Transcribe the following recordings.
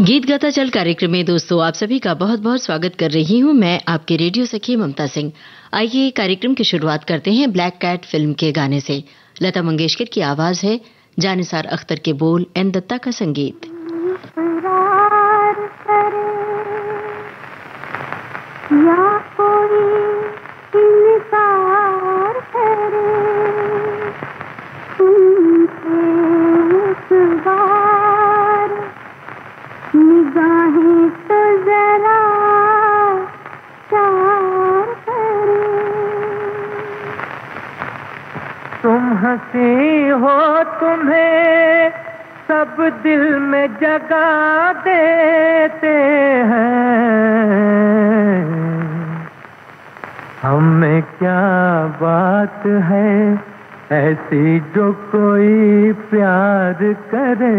गीत गाता चल कार्यक्रम में दोस्तों, आप सभी का बहुत बहुत स्वागत कर रही हूँ। मैं आपके रेडियो सखी ममता सिंह। आइए कार्यक्रम की शुरुआत करते हैं ब्लैक कैट फ़िल्म के गाने से। लता मंगेशकर की आवाज़ है, जानिसार अख्तर के बोल, एन दत्ता का संगीत। या हँसी हो तुम्हें, सब दिल में जगा देते हैं। हमें क्या बात है, ऐसी जो कोई प्यार करे।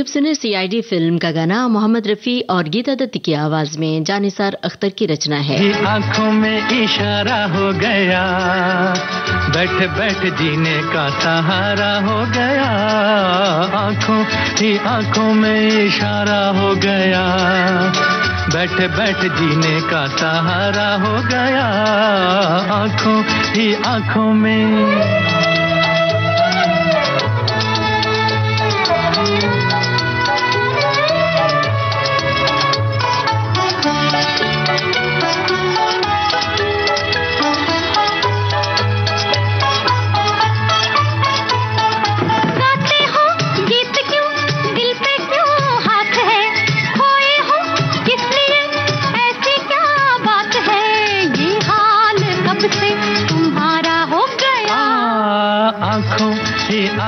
अब सुने सीआईडी फ़िल्म का गाना मोहम्मद रफी और गीता दत्त की आवाज़ में जानिसार अख्तर की रचना है। आँखों में इशारा हो गया, बैठ बैठ जीने का सहारा हो गया। आँखों ही आँखों में इशारा हो गया, बैठ बैठ जीने का सहारा हो गया। आँखों ही आँखों में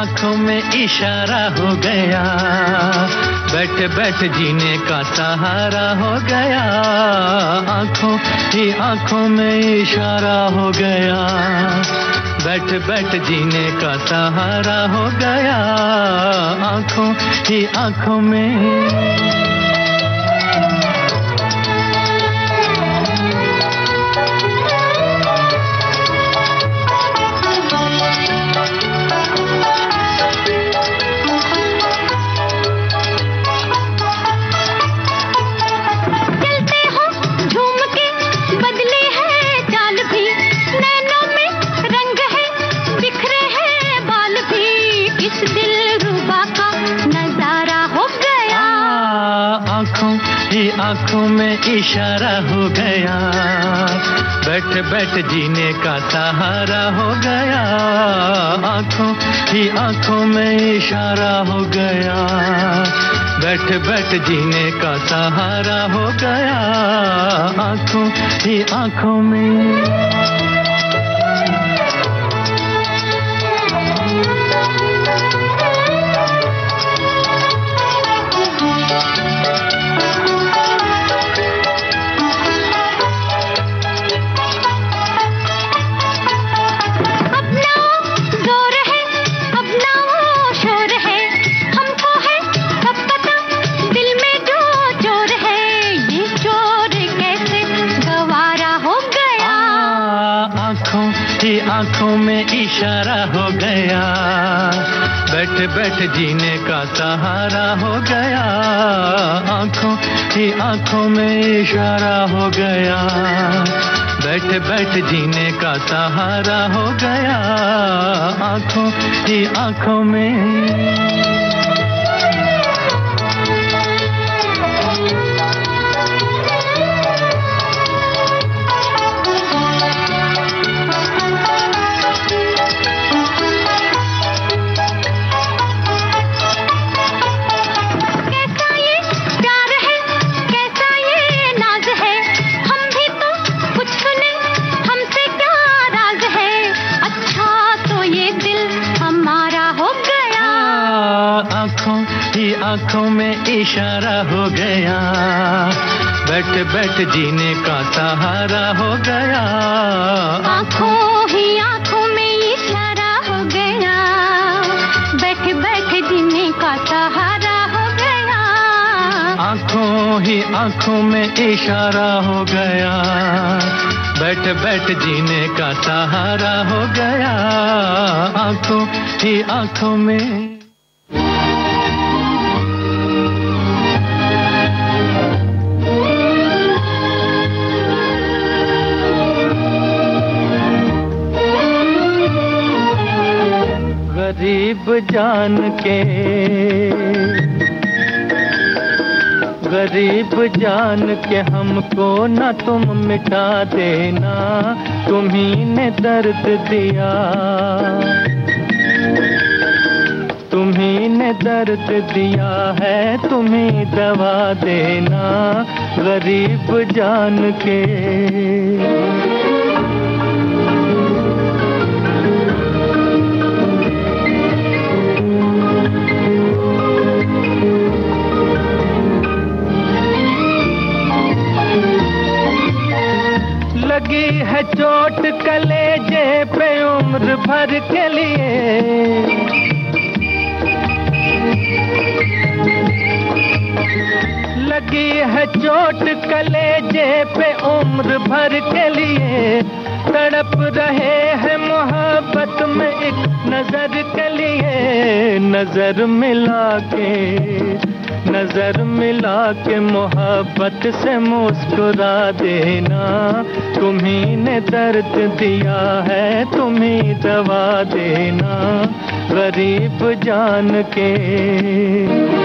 आँखों में इशारा हो गया। बैठ बैठ जीने का सहारा हो गया। आँखों की आँखों में इशारा हो गया। बैठ बैठ जीने का सहारा हो गया। आँखों की आँखों में आँखों में इशारा हो गया। बैठ बैठ जीने का सहारा हो गया। आँखों ही आँखों में इशारा हो गया। बैठ बैठ जीने का सहारा हो गया। आँखों ही आँखों में इशारा हो गया। बैठ बैठ जीने का सहारा हो गया। आँखों की आँखों में इशारा हो गया। बैठ बैठ जीने का सहारा हो गया। आँखों की आँखों में इशारा हो गया। बैठ बैठ जीने का सहारा हो गया। आँखों ही आँखों में इशारा हो गया। बैठ बैठ जीने का सहारा हो गया। आँखों ही आँखों में इशारा हो गया। बैठ बैठ जीने का सहारा हो गया। आँखों ही आँखों में गरीब जान के। गरीब जान के हमको न तुम मिटा देना, तुम्ही ने दर्द दिया। तुम्ही ने दर्द दिया है, तुम्ही दवा देना गरीब जान के। चोट कलेजे पे उम्र भर के लिए। लगी है चोट कलेजे पे उम्र भर के लिए। तड़प रहे हैं मोहब्बत में एक नज़र के लिए। नज़र मिला के नज़र मिला के मोहब्बत से मुस्कुरा देना। तुम्ही ने दर्द दिया है, तुम्ही दवा देना। गरीब जान के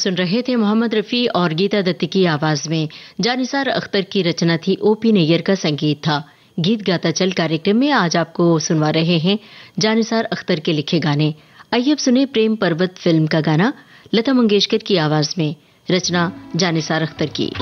सुन रहे थे मोहम्मद रफी और गीता दत्त की आवाज़ में। जानिसार अख्तर की रचना थी ओपी नैयर का संगीत था। गीत गाता चल कार्यक्रम में आज आपको सुनवा रहे हैं जानिसार अख्तर के लिखे गाने। आइए अब सुने प्रेम पर्वत फ़िल्म का गाना लता मंगेशकर की आवाज़ में। रचना जानिसार अख्तर की।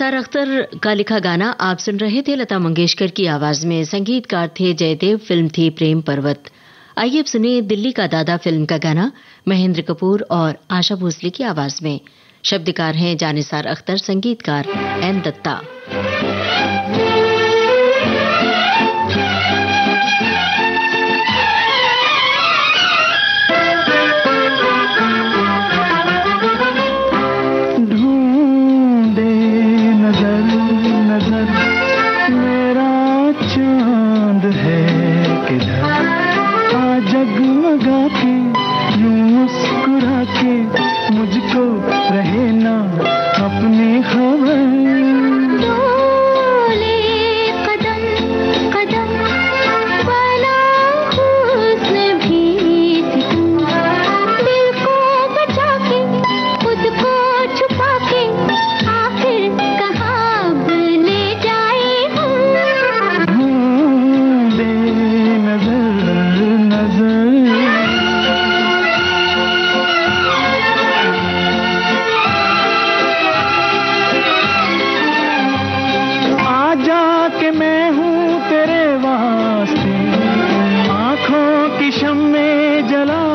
निसार अख्तर का लिखा गाना आप सुन रहे थे लता मंगेशकर की आवाज़ में। संगीतकार थे जयदेव, फ़िल्म थी प्रेम पर्वत। आइए अब सुने दिल्ली का दादा फ़िल्म का गाना, महेंद्र कपूर और आशा भोसले की आवाज़ में। शब्दकार हैं जानिसार अख्तर, संगीतकार एन दत्ता। Hello.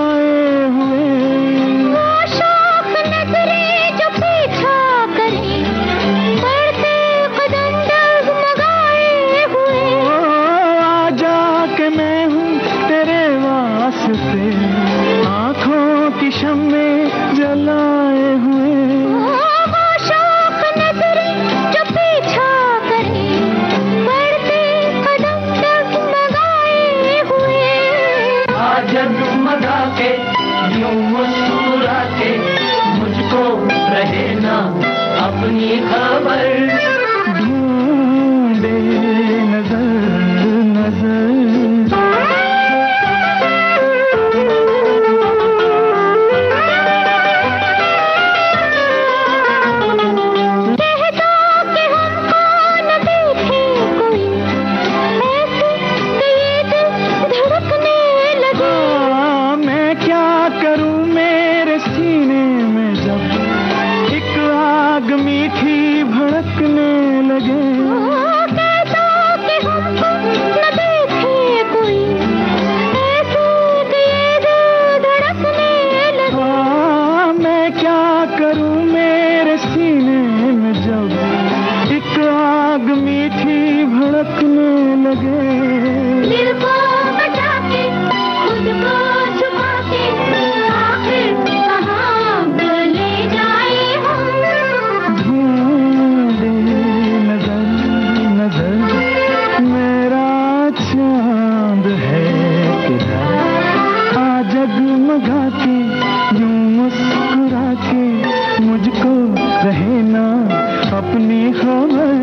अपनी खबर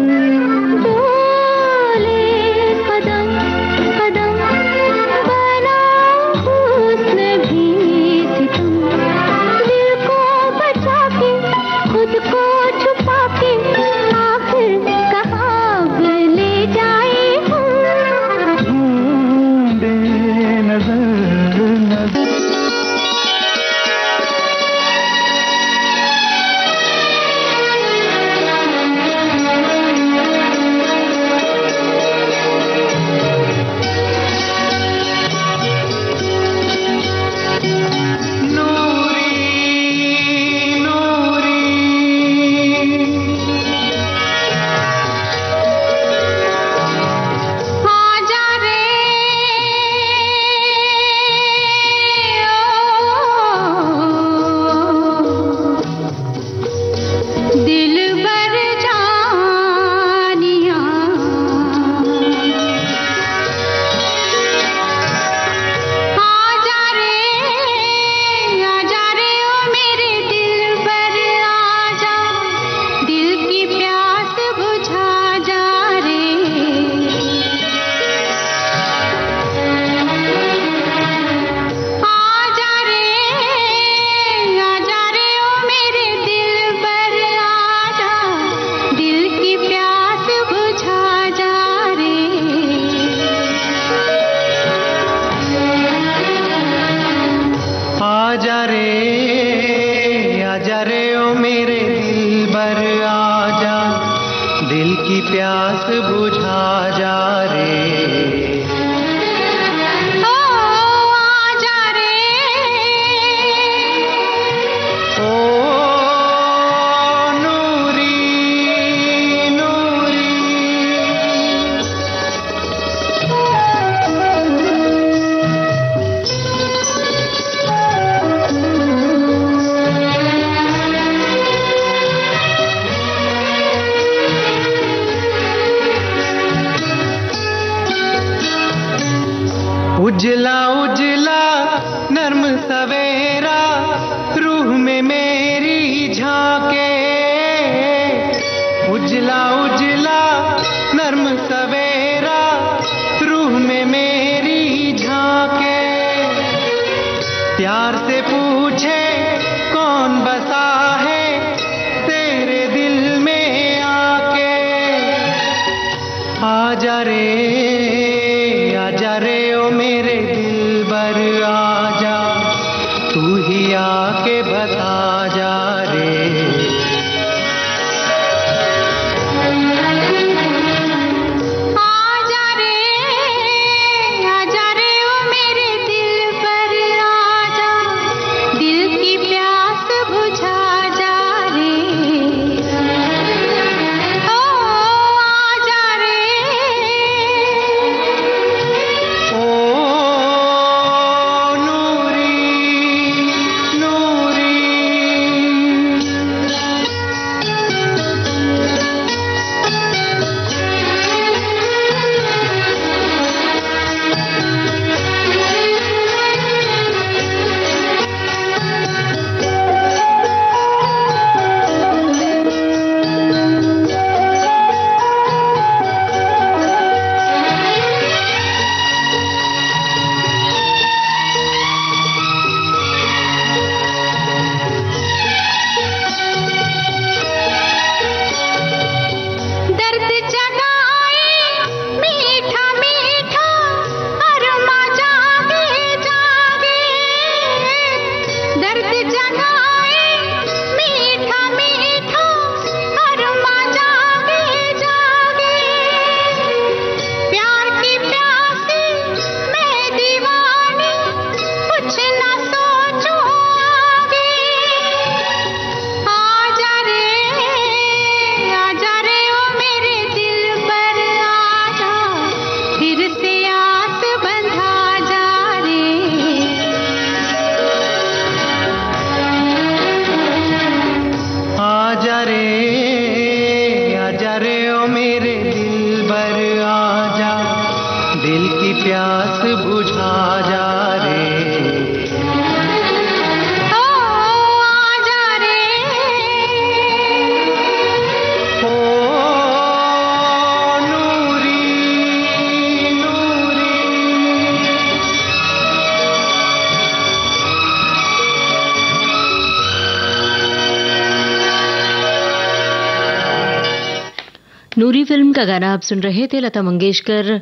गाना आप सुन रहे थे लता मंगेशकर,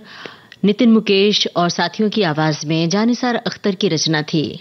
नितिन मुकेश और साथियों की आवाज़ में जानिसार अख्तर की रचना थी।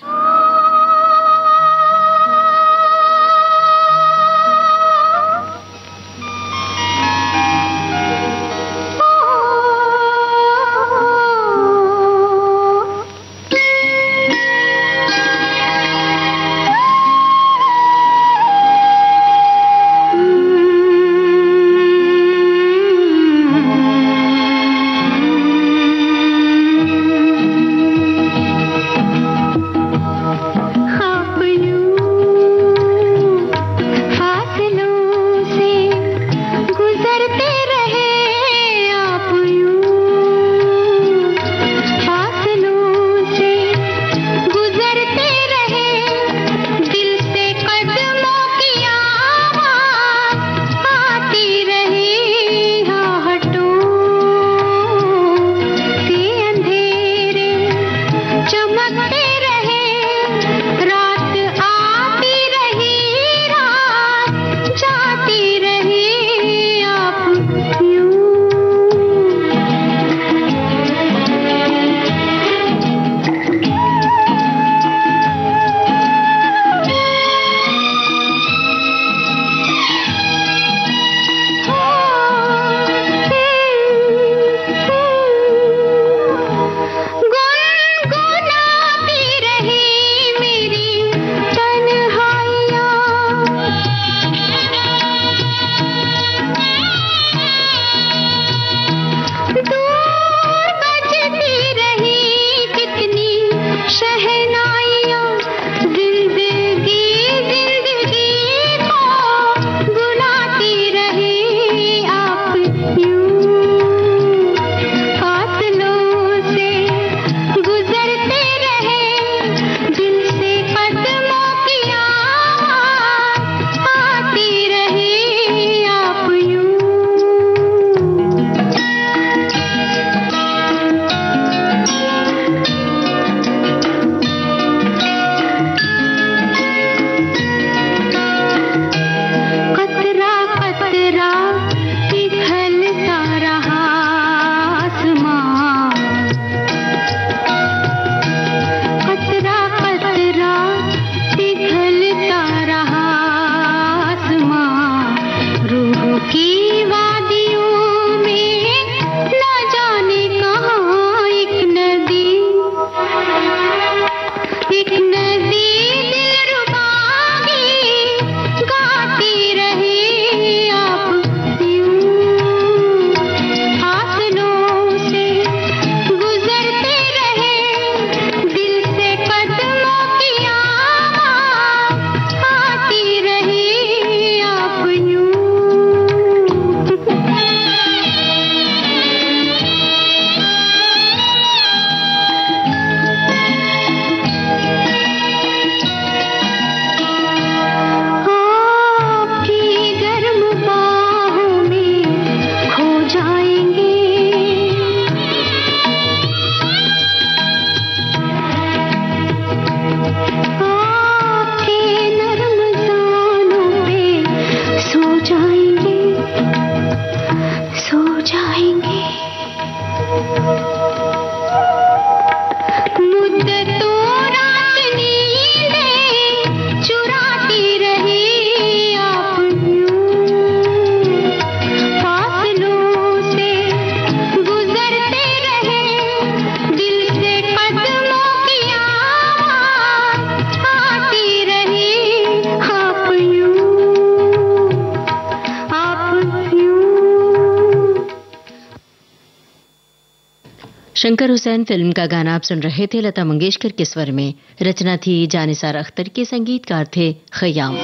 शंकर हुसैन फ़िल्म का गाना आप सुन रहे थे लता मंगेशकर के स्वर में। रचना थी जानिसार अख्तर के संगीतकार थे खयाम।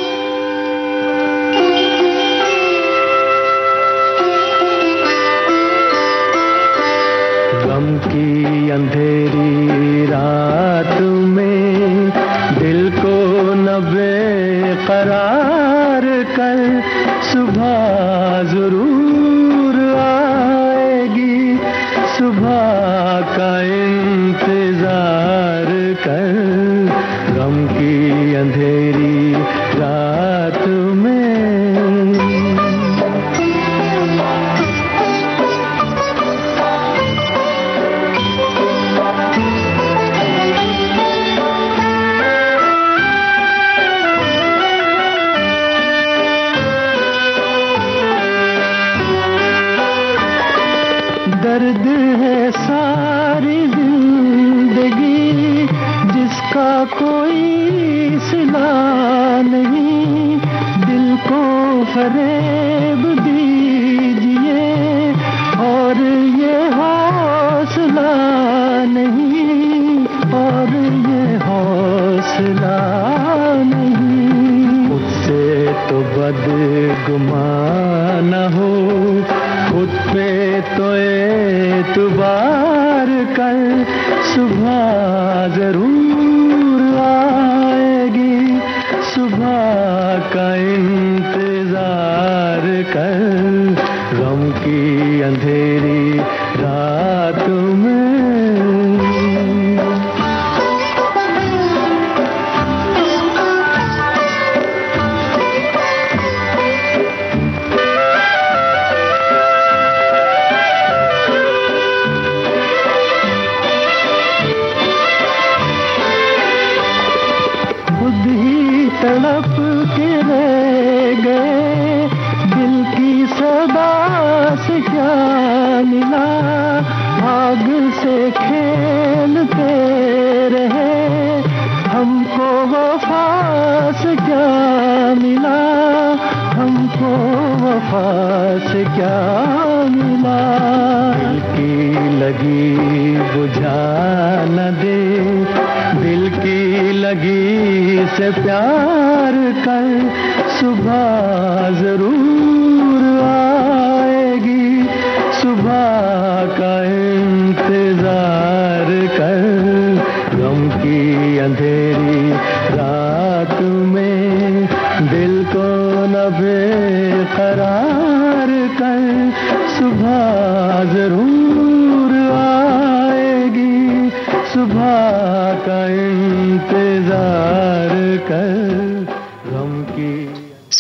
गम की अंधेरी रात में दिल को न बेकरार सुबह ज़रूर। प्यार कर सुबह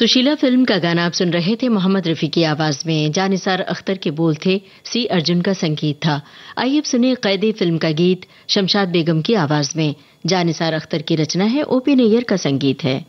सुशीला फ़िल्म का गाना आप सुन रहे थे मोहम्मद रफी की आवाज़ में। जानिसार अख्तर के बोल थे सी अर्जुन का संगीत था। आइए अब सुने कैदी फ़िल्म का गीत शमशाद बेगम की आवाज़ में। जानिसार अख्तर की रचना है, ओपी नैयर का संगीत है।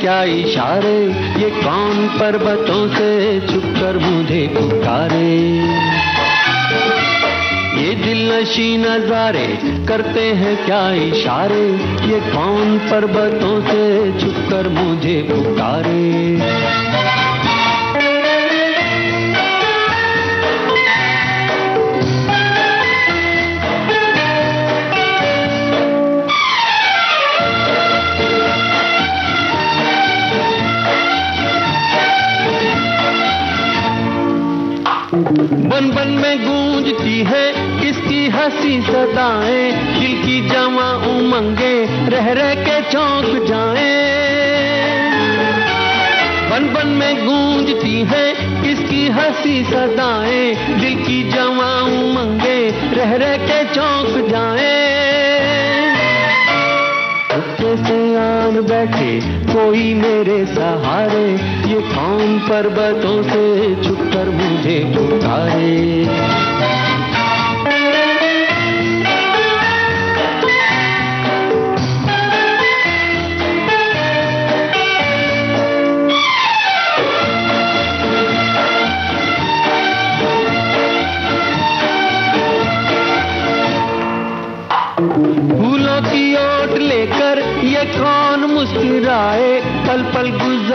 क्या इशारे? ये कौन पर्वतों से छुप कर मुझे पुकारे ये दिल नशी नजारे करते हैं क्या इशारे? ये कौन पर्वतों से छुप कर मुझे पुकारे हँसी सदाएँ, दिल की जमा उमंगे, रह रह के चौंक जाए। बन बन में गूंजती है इसकी हँसी सदाएँ, दिल की जमा उमंगे, रह रह के चौंक जाए। से आन बैठे, कोई मेरे सहारे, ये कौन पर्वतों से छुपकर मुझे पुकारे?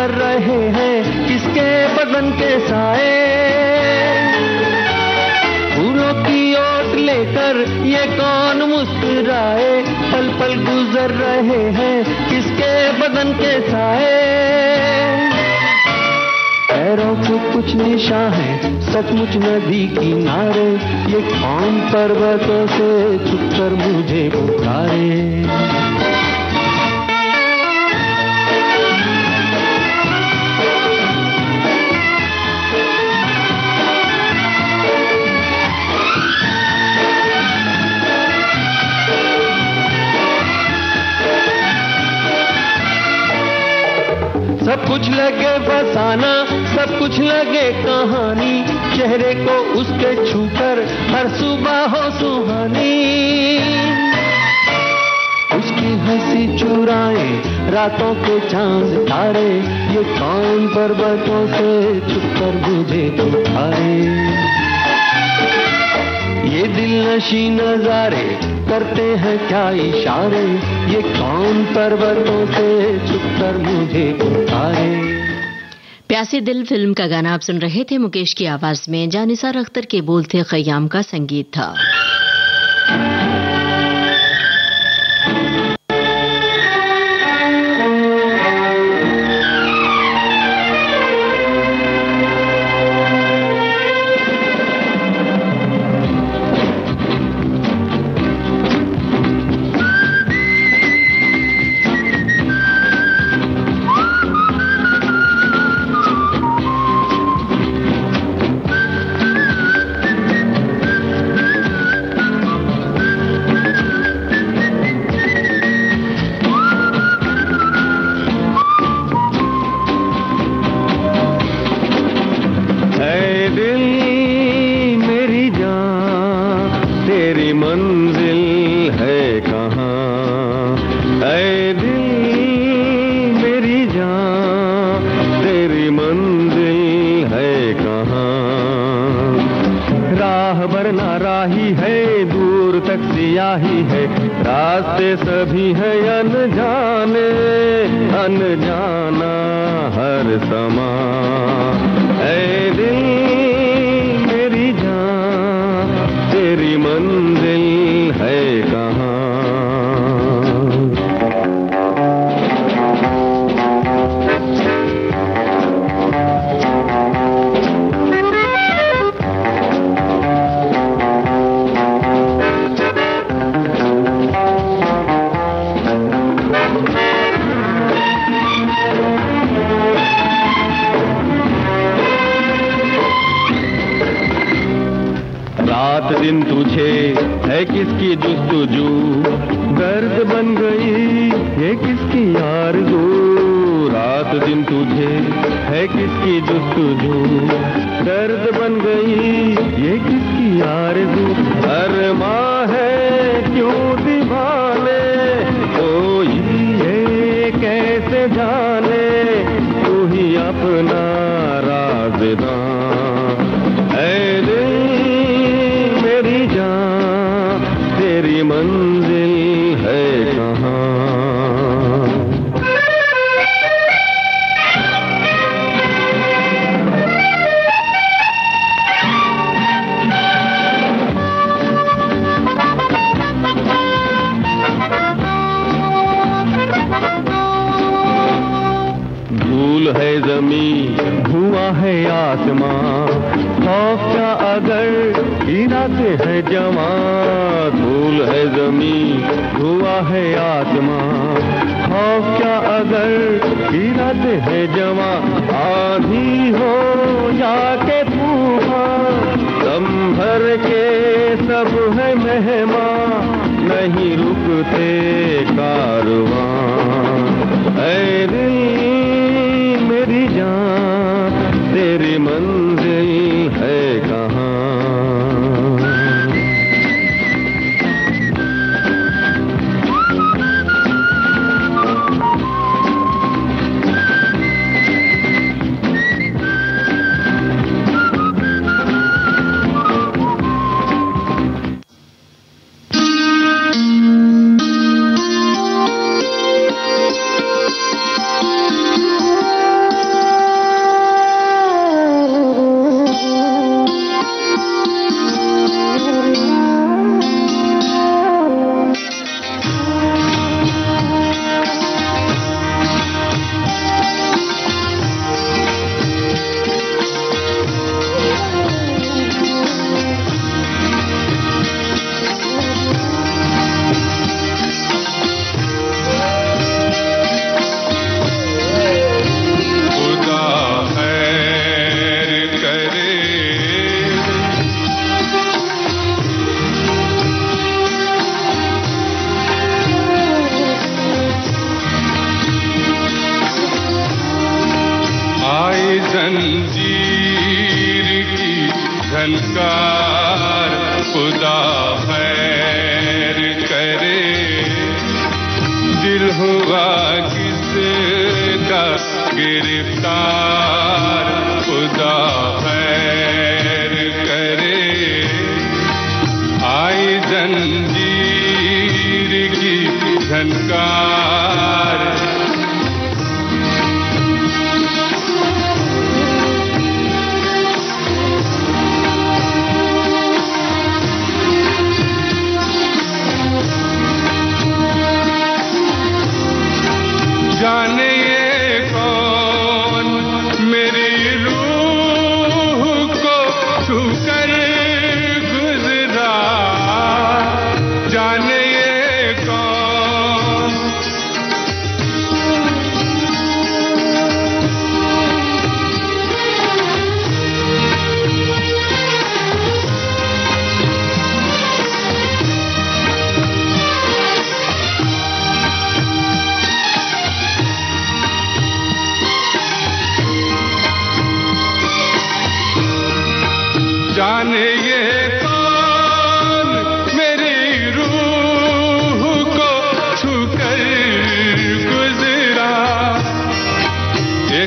गुजर रहे हैं किसके बदन के साए? फूलों की ओट लेकर ये कौन मुस्कुराए? पल पल गुजर रहे हैं किसके बदन के साए? पैरों पे कुछ निशा है सचमुच नदी किनारे, ये कौन पर्वतों से छुपकर मुझे पुकारे। कुछ लगे बसाना, सब कुछ लगे कहानी। चेहरे को उसके छूकर हर सुबह हो सुहानी। उसकी हँसी चुराए, रातों के चाँद तारे। ये कौन पर्वतों से छुपकर मुझे पुकारे ये दिल नशी नजारे, करते हैं क्या इशारे? ये कौन पर्वतों से छुपकर मुझे पुकारे। प्यासे दिल फ़िल्म का गाना आप सुन रहे थे मुकेश की आवाज़ में। जानिसार अख्तर के बोल थे खयाम का संगीत था। अपना ऐ दिल मेरी जान तेरी मन याद है जमा आधी हो जाके दम भर के सब है मेहमान नहीं रुकते कारवां। ऐ दिल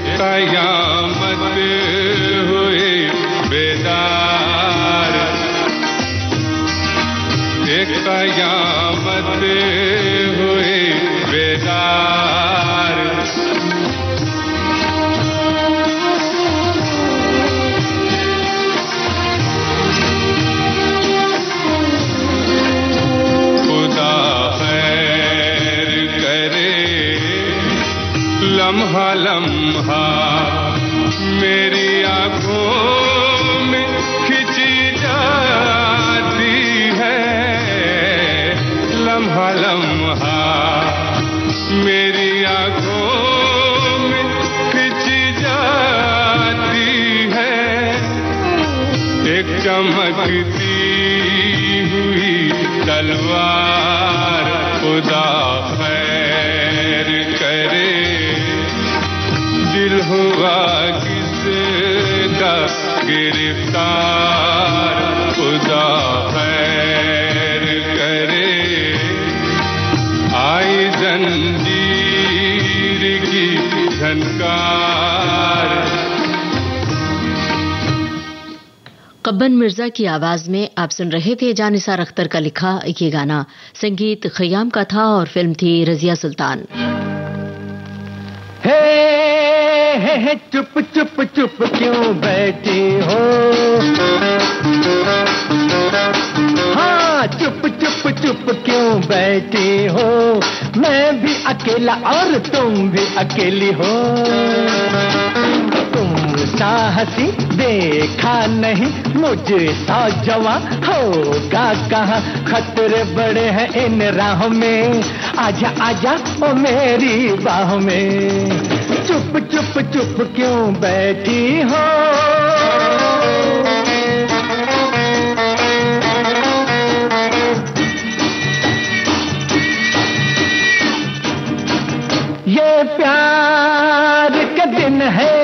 कयामत हुए बेदार। कयामत हुए बेदार। लम्हा मेरी आँखों में खिंची जाती है। लम्हा लम्हा। मेरी आँखों में खिंची जाती है। एक चमकती हुई तलवार खुदा गिरफ़्तार खुदा करे। आई जंजीर की झनकार। कब्बन मिर्ज़ा की आवाज़ में आप सुन रहे थे जानिसार अख्तर का लिखा ये गाना। संगीत खयाम का था और फ़िल्म थी रजिया सुल्तान। हे, चुप चुप चुप क्यों बैठी हो? हाँ चुप चुप चुप क्यों बैठी हो? मैं भी अकेला और तुम भी अकेली हो। तुम साहसी, देखा नहीं, मुझे सा जवा होगा कहाँ? खतरे बड़े हैं इन राह में, आजा आजा ओ मेरी बाह में। चुप चुप चुप क्यों बैठी हो? ये प्यार के दिन है,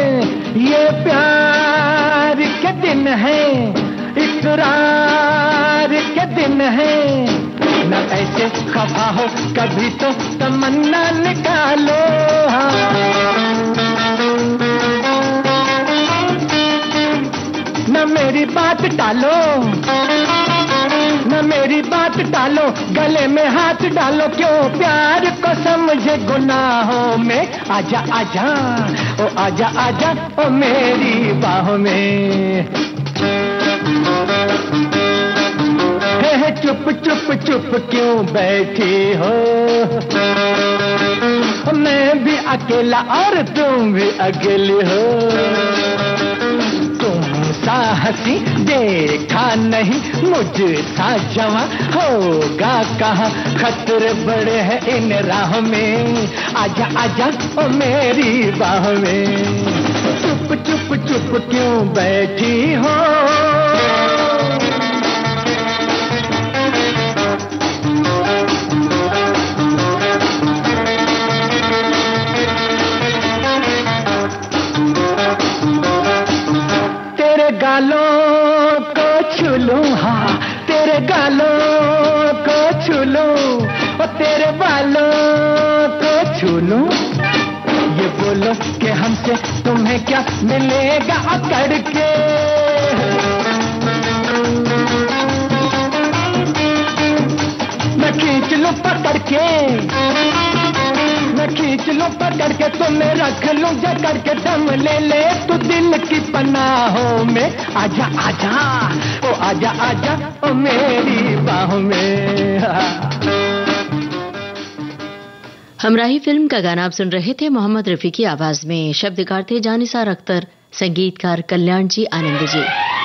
ये प्यार के दिन है, इकरार के दिन है। ऐसे खफा हो, कभी तो तमन्ना निकालो न मेरी बात टालो, न मेरी बात टालो, गले में हाथ डालो, क्यों प्यार को समझे गुनाहों में? आजा आजा, ओ आजा आजा, ओ मेरी बाहों में। चुप चुप चुप क्यों बैठी हो? मैं भी अकेला और तुम भी अकेले हो। तुम साहसी देखा नहीं मुझे सा जवा होगा कहाँ? खतरे बड़े हैं इन राह में। आजा आजा, ओ मेरी बाह में। चुप चुप चुप क्यों बैठी हो? गालों को छू लूँ हाँ तेरे गालों को छू लूँ, और तेरे बालों को छू लूँ। ये बोलो कि हमसे तुम्हें क्या मिलेगा अकड़ के मैं खींच लूँ पकड़ के। मैं खींच लूँ, पकड़ के तुम्हें रख लूँ जकड़ के दम ले ले। तू दिल की पनाहों में, आजा आजा, ओ आजा आजा, ओ मेरी बाहों में। हमराही फ़िल्म का गाना आप सुन रहे थे मोहम्मद रफी की आवाज़ में। शब्दकार थे जानिसार अख्तर, संगीतकार कल्याण जी, आनंद जी।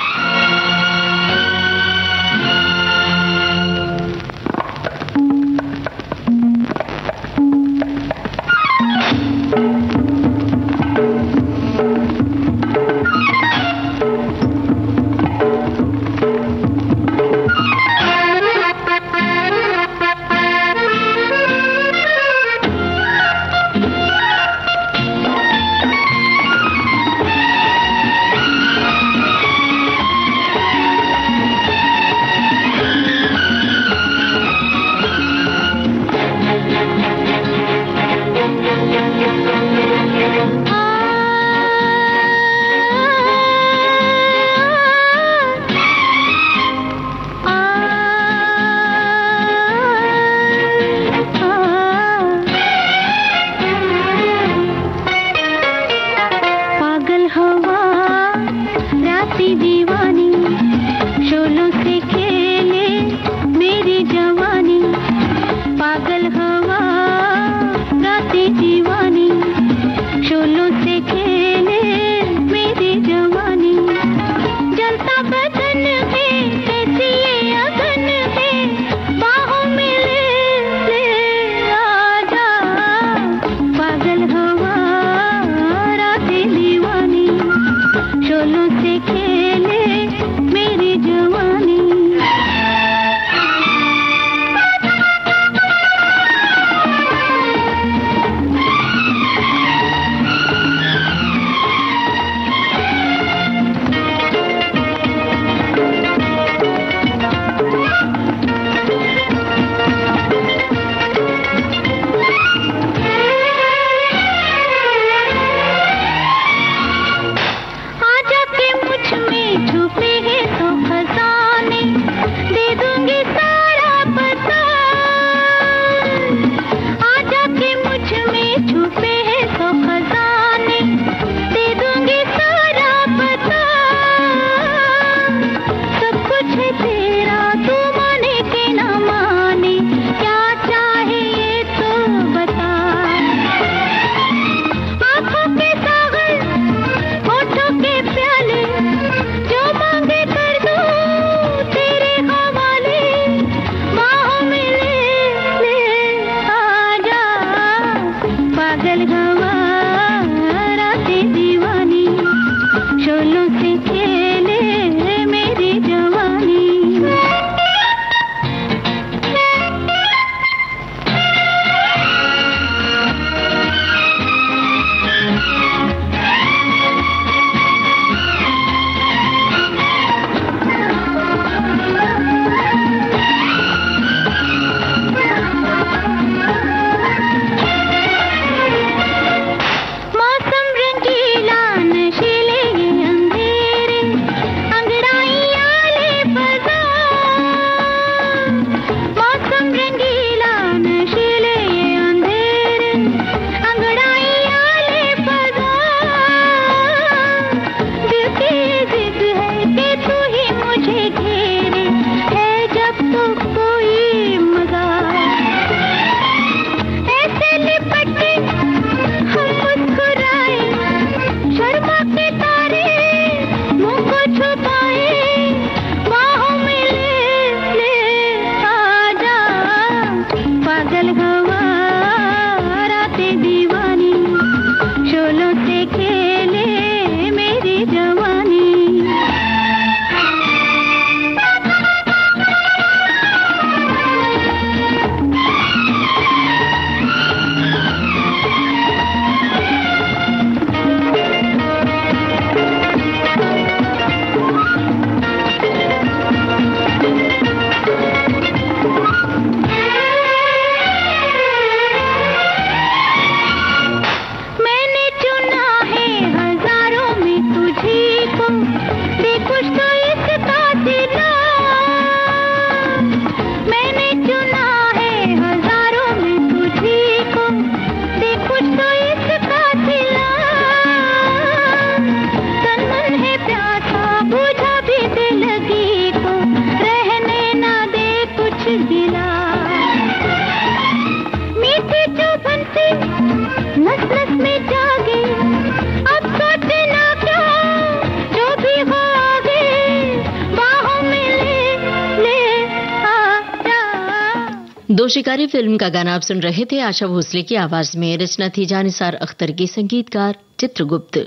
दो शिकारी फ़िल्म का गाना आप सुन रहे थे आशा भोसले की आवाज़ में। रचना थी जानिसार अख्तर के संगीतकार चित्रगुप्त।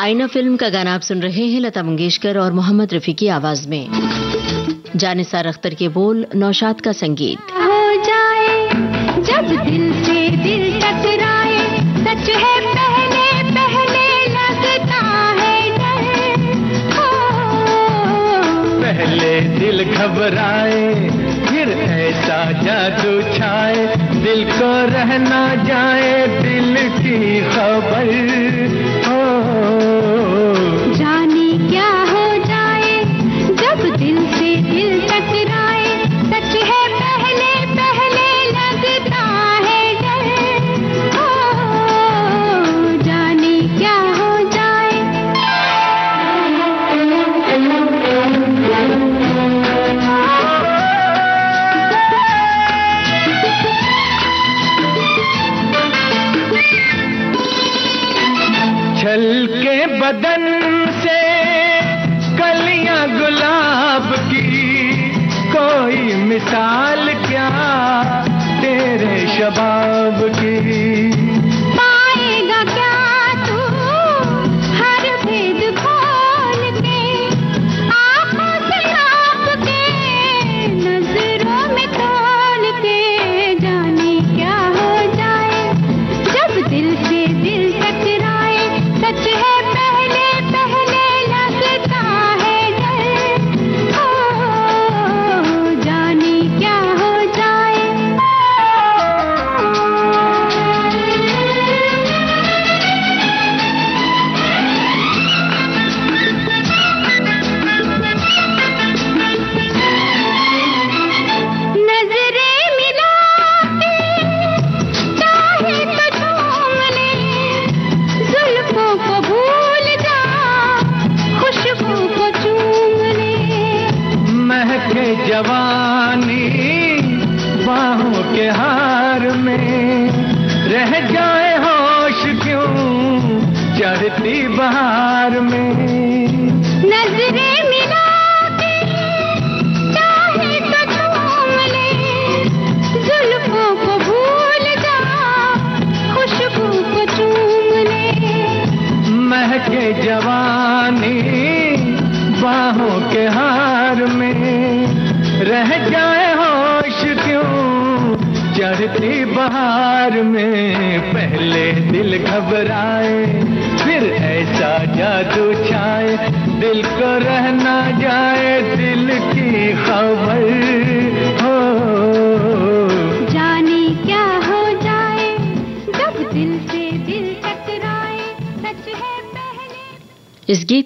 आईना फ़िल्म का गाना आप सुन रहे हैं लता मंगेशकर और मोहम्मद रफी की आवाज़ में। जानिसार अख्तर के बोल नौशाद का संगीत। हो जाए जब दिल से दिल टकरा पहले दिल घबराए फिर ऐसा जादू छाए। दिल को रहना जाए दिल की खबर। बदन से कलियाँ गुलाब की कोई मिसाल क्या तेरे शबाब की?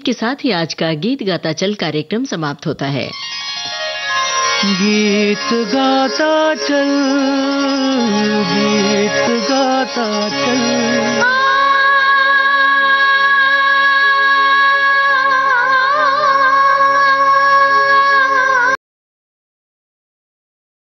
संगीत के साथ ही आज का गीत गाता चल कार्यक्रम समाप्त होता है। गीत गाता चल, गीत गाता चल।